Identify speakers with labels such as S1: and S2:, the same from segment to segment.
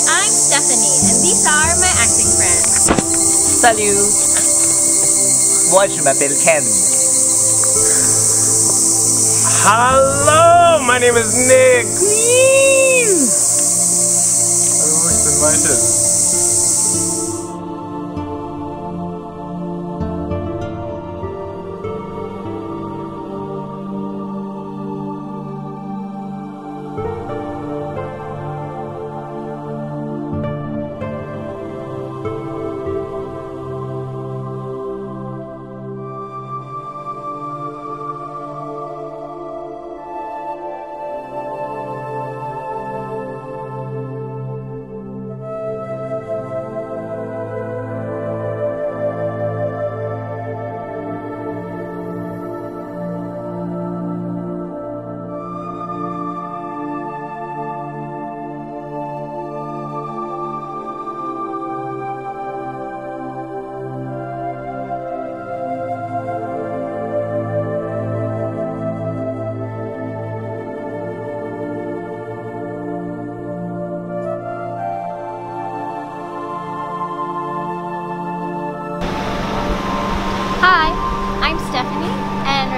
S1: Stefanie, and these are my acting friends.
S2: Salut Moi, je m'appelle Ken.
S3: Hello, my name is Nick. I wish invited.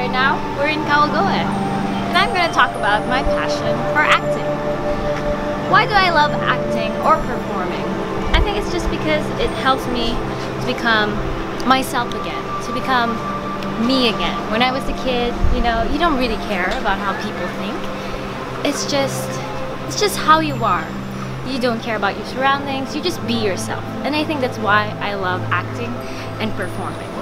S1: Right now we're in Kawagoe. And I'm going to talk about my passion for acting. Why do I love acting or performing? I think it's just because it helps me to become myself again, to become me again. When I was a kid, you know, you don't really care about how people think. It's just, it's just how you are. You don't care about your surroundings, you just be yourself. And I think that's why I love acting and performing.